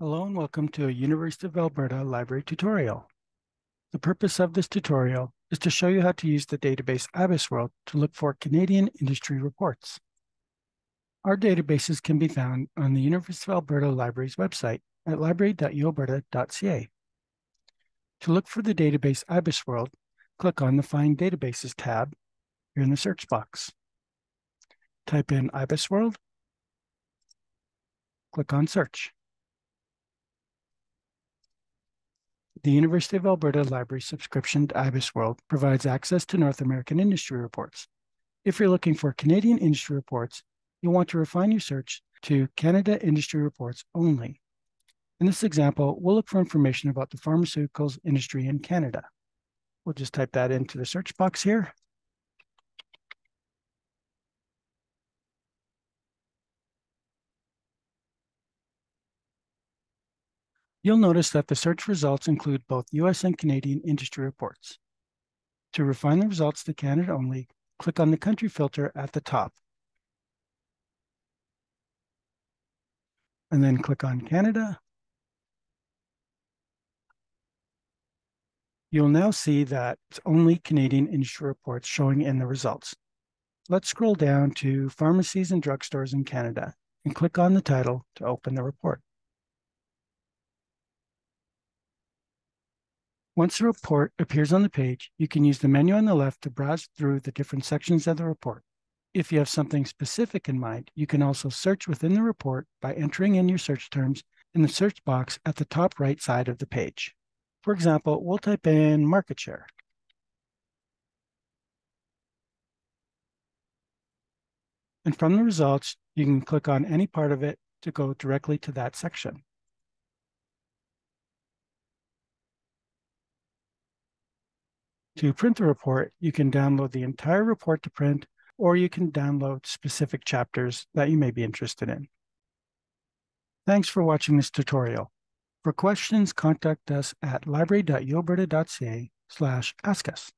Hello and welcome to a University of Alberta library tutorial. The purpose of this tutorial is to show you how to use the database IBISWorld to look for Canadian industry reports. Our databases can be found on the University of Alberta Library's website at library.ualberta.ca. To look for the database IBISWorld, click on the Find Databases tab here in the search box. Type in IBISWorld, click on Search. The University of Alberta Library subscription to IBISWorld provides access to North American industry reports. If you're looking for Canadian industry reports, you'll want to refine your search to Canada industry reports only. In this example, we'll look for information about the pharmaceuticals industry in Canada. We'll just type that into the search box here. You'll notice that the search results include both US and Canadian industry reports. To refine the results to Canada only, click on the country filter at the top. And then click on Canada. You'll now see that it's only Canadian industry reports showing in the results. Let's scroll down to pharmacies and drugstores in Canada and click on the title to open the report. Once the report appears on the page, you can use the menu on the left to browse through the different sections of the report. If you have something specific in mind, you can also search within the report by entering in your search terms in the search box at the top right side of the page. For example, we'll type in market share. And from the results, you can click on any part of it to go directly to that section. To print the report, you can download the entire report to print, or you can download specific chapters that you may be interested in. Thanks for watching this tutorial. For questions, contact us at library.ualberta.ca slash ask us.